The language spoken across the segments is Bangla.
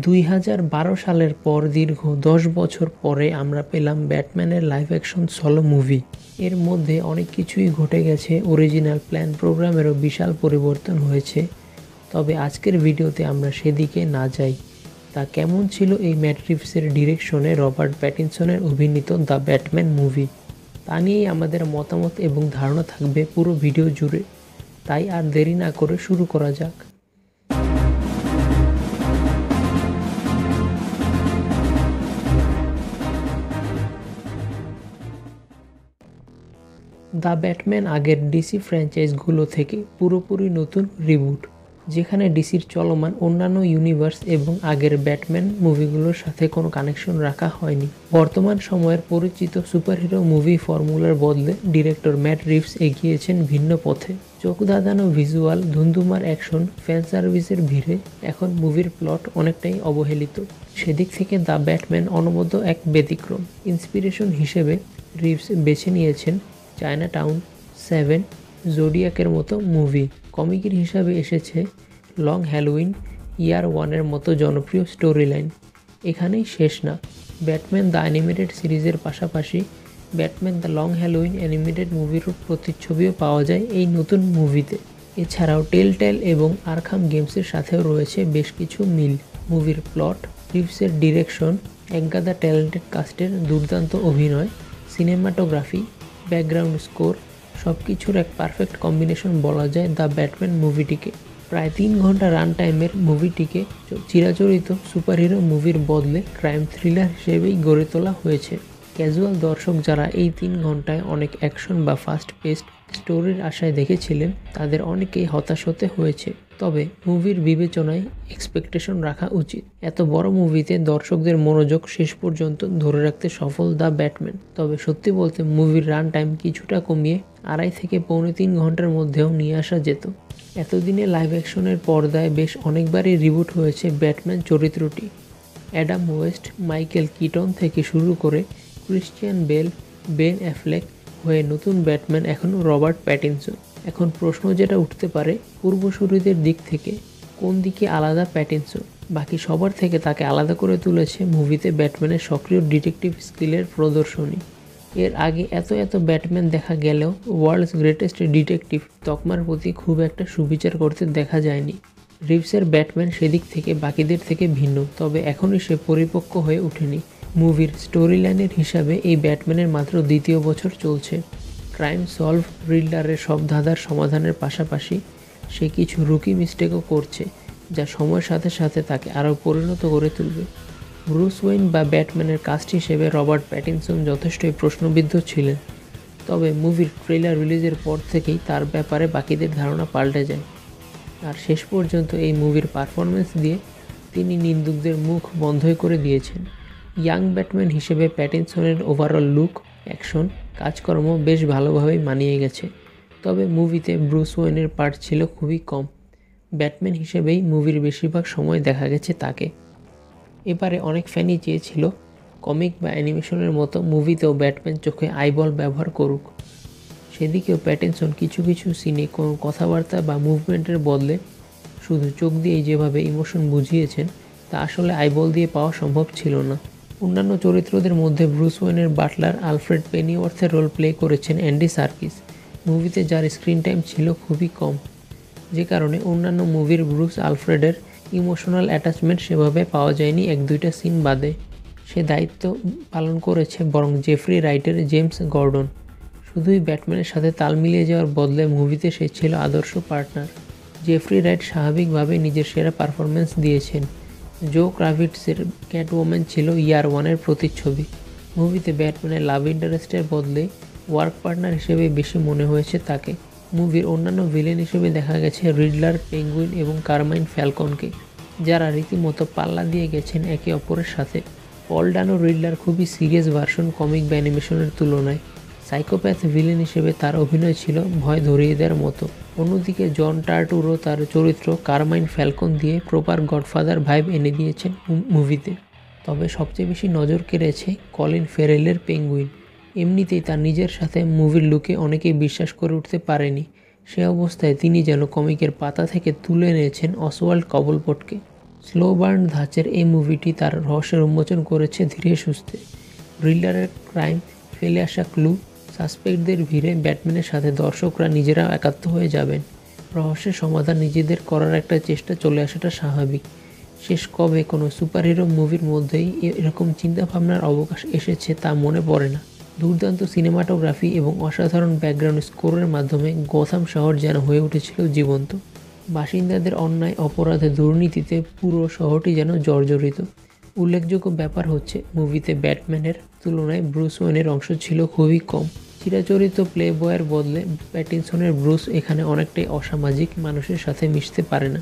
দুই হাজার বারো সালের পর দীর্ঘ দশ বছর পরে আমরা পেলাম ব্যাটম্যানের লাইভ অ্যাকশন সলো মুভি এর মধ্যে অনেক কিছুই ঘটে গেছে অরিজিনাল প্ল্যান প্রোগ্রামেরও বিশাল পরিবর্তন হয়েছে। তবে আজকের ভিডিওতে আমরা সেদিকে না যাই। তা কেমন ছিল এই ম্যাট্রিক্সের ডিরেকশনে রবার্ট প্যাটিনসনের অভিনীত দ্য ব্যাটম্যান মুভি তা নিয়েই আমাদের মতামত এবং ধারণা থাকবে পুরো ভিডিও জুড়ে। তাই আর দেরি না করে শুরু করা যাক। দ্য ব্যাটম্যান আগের ডিসি ফ্র্যাঞ্চাইজগুলো থেকে পুরোপুরি নতুন রিবুট, যেখানে ডিসির চলমান অন্যান্য ইউনিভার্স এবং আগের ব্যাটম্যান মুভিগুলোর সাথে কোনো কানেকশন রাখা হয়নি। বর্তমান সময়ের পরিচিত সুপারহিরো মুভি ফর্মুলার বদলে ডিরেক্টর ম্যাট রিভস এগিয়েছেন ভিন্ন পথে। চোখ দাদানো ভিজুয়াল ধুন্ধুমার অ্যাকশন, ফ্যান সার্ভিসের ভিড়ে এখন মুভির প্লট অনেকটাই অবহেলিত। সেদিক থেকে দ্য ব্যাটম্যান অনবদ্য এক ব্যতিক্রম। ইন্সপিরেশন হিসেবে রিভস বেছে নিয়েছেন চায়না টাউন সেভেন জোডিয়াকের মতো মুভি কমিকের হিসাবে এসেছে লং হ্যালোউইন ইয়ার ওয়ানের মতো জনপ্রিয় স্টোরি লাইন এখানেই শেষ না। ব্যাটম্যান দ্য অ্যানিমেটেড সিরিজের পাশাপাশি Batman the long Halloween animated মুভির প্রতিচ্ছবিও পাওয়া যায় এই নতুন মুভিতে এছাড়াও টেল টেল এবং আরখাম গেমসের সাথেও রয়েছে বেশ কিছু মিল। মুভির প্লট রিভসের ডিরেকশন একগাদা ট্যালেন্টেড কাস্টের দুর্দান্ত অভিনয় সিনেমাটোগ্রাফি ব্যাকগ্রাউন্ড স্কোর সব কিছুর এক পারফেক্ট কম্বিনেশন বলা যায় দ্য ব্যাটম্যান মুভিটিকে প্রায় তিন ঘণ্টা রান টাইমের মুভিটিকে চিরাচরিত সুপারহিরো মুভির বদলে ক্রাইম থ্রিলার হিসেবেই গড়ে তোলা হয়েছে। ক্যাজুয়াল দর্শক যারা এই তিন ঘন্টায় অনেক অ্যাকশন বা ফাস্ট পেস্ট স্টোরির আশায় দেখেছিলেন, তাদের অনেকেই হতাশ হতে হয়েছে। তবে মুভির বিবেচনায় এক্সপেকটেশন রাখা উচিত। এত বড় মুভিতে দর্শকদের মনোযোগ শেষ পর্যন্ত ধরে রাখতে সফল দ্য ব্যাটম্যান। তবে সত্যি বলতে মুভির রান টাইম কিছুটা কমিয়ে আড়াই থেকে পৌনে তিন ঘণ্টার মধ্যেও নিয়ে আসা যেত। এতদিনে লাইভ অ্যাকশনের পর্দায় বেশ অনেকবারই রিবুট হয়েছে ব্যাটম্যান চরিত্রটি। অ্যাডাম ওয়েস্ট, মাইকেল কিটন থেকে শুরু করে ক্রিশ্চিয়ান বেল, বেন অ্যাফলেক হয়ে নতুন ব্যাটম্যান এখনও রবার্ট প্যাটিনসন। এখন প্রশ্ন যেটা উঠতে পারে, পূর্বসূরিদের দিক থেকে কোন দিকে আলাদা প্যাটিনসন? বাকি সবার থেকে তাকে আলাদা করে তুলেছে মুভিতে ব্যাটম্যানের সক্রিয় ডিটেকটিভ স্কিলের প্রদর্শনী। এর আগে এত এত ব্যাটম্যান দেখা গেলেও ওয়ার্ল্ডস গ্রেটেস্ট ডিটেকটিভ তকমার প্রতি খুব একটা সুবিচার করতে দেখা যায়নি। রিভসের ব্যাটম্যান সেদিক থেকে বাকিদের থেকে ভিন্ন, তবে এখনই সে পরিপক্ক হয়ে ওঠেনি। মুভির স্টোরি লাইনের হিসাবে এই ব্যাটম্যানের মাত্র দ্বিতীয় বছর চলছে। ক্রাইম সলভ রিল্ডারের সব ধাঁধার সমাধানের পাশাপাশি সে কিছু রুকি মিস্টেকও করছে, যা সময়ের সাথে সাথে তাকে আরও পরিণত করে তুলবে। ব্রুস ওয়েইন বা ব্যাটম্যানের কাস্ট হিসেবে রবার্ট প্যাটিনসন যথেষ্টই প্রশ্নবিদ্ধ ছিলেন, তবে মুভির ট্রেলার রিলিজের পর থেকেই তার ব্যাপারে বাকিদের ধারণা পাল্টে যায়। আর শেষ পর্যন্ত এই মুভির পারফরমেন্স দিয়ে তিনি নিন্দুকদের মুখ বন্ধই করে দিয়েছেন। ইয়াং ব্যাটম্যান হিসেবে প্যাটিনসনের ওভারঅল লুক অ্যাকশন কাজকর্ম বেশ ভালোভাবেই মানিয়ে গেছে। তবে মুভিতে ব্রুস ওয়েনের পার্ট ছিল খুবই কম। ব্যাটম্যান হিসেবেই মুভির বেশিরভাগ সময় দেখা গেছে তাকে। এবারে অনেক ফ্যানই চেয়েছিল কমিক বা অ্যানিমেশনের মতো মুভিতেও ব্যাটম্যান চোখে আইবল ব্যবহার করুক। সেদিকেও প্যাটেনসন কিছু কিছু সিনে কোনো কথাবার্তা বা মুভমেন্টের বদলে শুধু চোখ দিয়েই যেভাবে ইমোশন বুঝিয়েছেন, তা আসলে আইবল দিয়ে পাওয়া সম্ভব ছিল না। অন্যান্য চরিত্রদের মধ্যে ব্রুস ওয়েনের বাটলার, আলফ্রেড পেনিওয়ার্থের রোল প্লে করেছেন অ্যান্ডি সার্কিস। মুভিতে যার স্ক্রিন টাইম ছিল খুবই কম, যে কারণে অন্যান্য মুভির ব্রুস আলফ্রেডের ইমোশনাল অ্যাটাচমেন্ট সেভাবে পাওয়া যায়নি এক দুইটা সিন বাদে। সে দায়িত্ব পালন করেছে বরং জেফরি রাইটের জেমস গর্ডন। শুধুই ব্যাটম্যানের সাথে তাল মিলিয়ে যাওয়ার বদলে মুভিতে সে ছিল আদর্শ পার্টনার। জেফরি রাইট স্বাভাবিকভাবে নিজের সেরা পারফরমেন্স দিয়েছেন। জো ক্রাভিটসের ক্যাটওম্যান ছিল ইয়ার ওয়ানের প্রতিচ্ছবি। মুভিতে ব্যাটম্যানের লাভ ইন্টারেস্টের বদলে ওয়ার্ক পার্টনার হিসেবে বেশি মনে হয়েছে তাকে। মুভির অন্যান্য ভিলেন হিসেবে দেখা গেছে রিডলার, পেঙ্গুইন এবং কারমাইন ফ্যালকনকে, যারা রীতিমতো পাল্লা দিয়ে গেছেন একে অপরের সাথে। পলডানো রিডলার খুবই সিরিয়াস ভার্সন কমিক বা অ্যানিমেশনের তুলনায়। সাইকোপ্যাথ ভিলেন হিসেবে তার অভিনয় ছিল ভয় ধরিয়ে দেওয়ার মতো। অন্যদিকে জন টার্টুরো তার চরিত্র কারমাইন ফ্যালকন দিয়ে প্রপার গডফাদার ভাইব এনে দিয়েছেন মুভিতে। তবে সবচেয়ে বেশি নজর কেড়েছে কলিন ফেরেলের পেঙ্গুইন। এমনিতেই তার নিজের সাথে মুভির লুকে অনেকেই বিশ্বাস করে উঠতে পারেনি। সে অবস্থায় তিনি যেন কমিকের পাতা থেকে তুলে নিয়েছেন অসওয়াল্ড কবলপটকে। স্লো বার্ন ধাঁচের এই মুভিটি তার রহস্যের উন্মোচন করেছে ধীরে সুস্থে। থ্রিলারের ক্রাইম, ফেলে আসা ক্লু সাসপেক্টদের ভিড়ে ব্যাটম্যানের সাথে দর্শকরা নিজেরা একাত্ম হয়ে যাবেন। রহস্যের সমাধান নিজেদের করার একটা চেষ্টা চলে আসাটা স্বাভাবিক। শেষ কবে কোনো সুপারহিরো মুভির মধ্যেই এরকম চিন্তাভাবনার অবকাশ এসেছে তা মনে পড়ে না। দুর্দান্ত সিনেমাটোগ্রাফি এবং অসাধারণ ব্যাকগ্রাউন্ড স্কোরের মাধ্যমে গোথাম শহর যেন হয়ে উঠেছিল জীবন্ত। বাসিন্দাদের অন্যায় অপরাধে দুর্নীতিতে পুরো শহরটি যেন জর্জরিত। উল্লেখযোগ্য ব্যাপার হচ্ছে, মুভিতে ব্যাটম্যানের তুলনায় ব্রুস ওয়েনের অংশ ছিল খুবই কম। চিরাচরিত প্লে বয়ের বদলে প্যাটিনসনের ব্রুস এখানে অনেকটাই অসামাজিক, মানুষের সাথে মিশতে পারে না।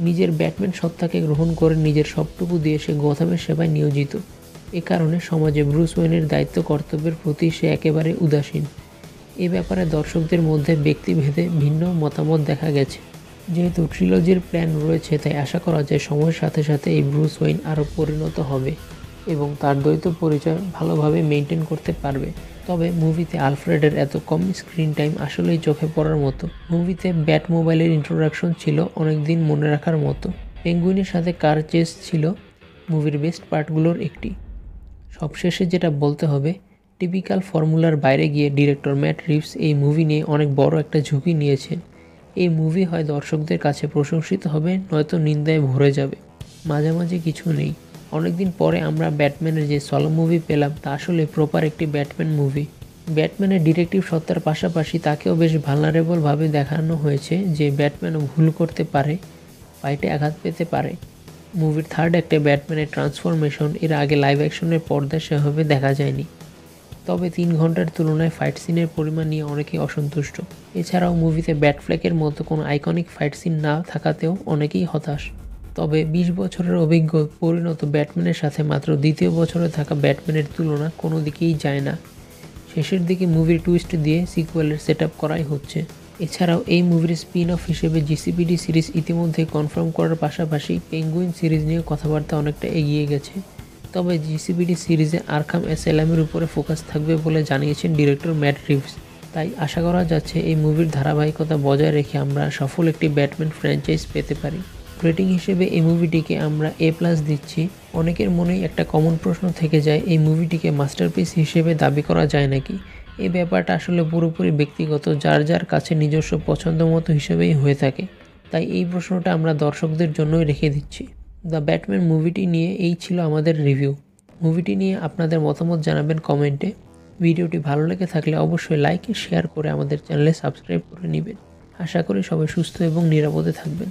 নিজের ব্যাটম্যান সত্তাকে গ্রহণ করে নিজের সবটুকু দিয়ে সে গথামের সেবায় নিয়োজিত। এ কারণে সমাজে ব্রুস ওয়েনের দায়িত্ব কর্তব্যের প্রতি সে একেবারে উদাসীন। এ ব্যাপারে দর্শকদের মধ্যে ব্যক্তিভেদে ভিন্ন মতামত দেখা গেছে। যেহেতু ট্রিলজির প্ল্যান রয়েছে, তাই আশা করা যায় সময়ের সাথে সাথে এই ব্রুস ওয়েন আরও পরিণত হবে এবং তার দ্বৈত পরিচয় ভালোভাবে মেনটেন করতে পারবে। তবে মুভিতে আলফ্রেডের এত কম স্ক্রিন টাইম আসলেই চোখে পড়ার মতো। মুভিতে ব্যাট মোবাইলের ইন্ট্রোডাকশন ছিল অনেক দিন মনে রাখার মতো। পেঙ্গুইনের সাথে কার চেস ছিল মুভির বেস্ট পার্টগুলোর একটি। সবশেষে যেটা বলতে হবে টিপিক্যাল ফর্মুলার বাইরে গিয়ে ডিরেক্টর ম্যাট রিভস এই মুভি নিয়ে অনেক বড় একটা ঝুঁকি নিয়েছেন। এই মুভি হয় দর্শকদের কাছে প্রশংসিত হবে, নয়তো নিন্দায় ভরে যাবে। মাঝামাঝি কিছু নেই। অনেকদিন পরে আমরা ব্যাটম্যানের যে সলো মুভি পেলাম, তা আসলে প্রপার একটি ব্যাটম্যান মুভি ব্যাটম্যানের ডিরেক্টিভ সত্তার পাশাপাশি তাকেও বেশ ভালনারেবলভাবে দেখানো হয়েছে যে ব্যাটম্যানও ভুল করতে পারে ফাইটে আঘাত পেতে পারে। মুভির থার্ড একটা ব্যাটম্যানের ট্রান্সফরমেশন এর আগে লাইভ অ্যাকশনের পর্দায় সেভাবে দেখা যায়নি। তবে তিন ঘণ্টার তুলনায় ফাইট সিনের পরিমাণ নিয়ে অনেকেই অসন্তুষ্ট। এছাড়াও মুভিতে ব্যাটফ্ল্যাকের মতো কোনো আইকনিক ফাইট সিন না থাকাতেও অনেকেই হতাশ। তবে বিশ বছরের অভিজ্ঞ পরিণত ব্যাটম্যানের সাথে মাত্র দ্বিতীয় বছরে থাকা ব্যাটম্যানের তুলনা কোনো দিকেই যায় না। শেষের দিকে মুভির টুইস্ট দিয়ে সিকুয়েলের সেট করাই হচ্ছে। এছাড়াও এই মুভির স্পিন অফ হিসেবে জিসিপিডি সিরিজ ইতিমধ্যে কনফার্ম করার পাশাপাশি পেঙ্গুইন সিরিজ নিয়ে কথাবার্তা অনেকটা এগিয়ে গেছে। তবে জিসিবিডি সিরিজে আরখাম অ্যাসেলামের উপরে ফোকাস থাকবে বলে জানিয়েছেন ডিরেক্টর ম্যাট রিভস। তাই আশা করা যাচ্ছে এই মুভির ধারাবাহিকতা বজায় রেখে আমরা সফল একটি ব্যাটম্যান ফ্র্যাঞ্চাইজ পেতে পারি। রেটিং হিসেবে এই মুভিটিকে আমরা এ প্লাস দিচ্ছি। অনেকের মনেই একটা কমন প্রশ্ন থেকে যায়, এই মুভিটিকে মাস্টারপিস হিসেবে দাবি করা যায় নাকি? এই ব্যাপারটা আসলে পুরোপুরি ব্যক্তিগত, যার যার কাছে নিজস্ব পছন্দ মতো হিসেবেই হয়ে থাকে। তাই এই প্রশ্নটা আমরা দর্শকদের জন্যই রেখে দিচ্ছি। দ্য ব্যাটম্যান মুভিটি নিয়ে এই ছিল আমাদের রিভিউ মুভিটি নিয়ে আপনাদের মতামত জানাবেন কমেন্টে ভিডিওটি ভালো লেগে থাকলে অবশ্যই লাইক শেয়ার করে আমাদের চ্যানেলে সাবস্ক্রাইব করে নেবেন। আশা করি সবাই সুস্থ এবং নিরাপদে থাকবেন।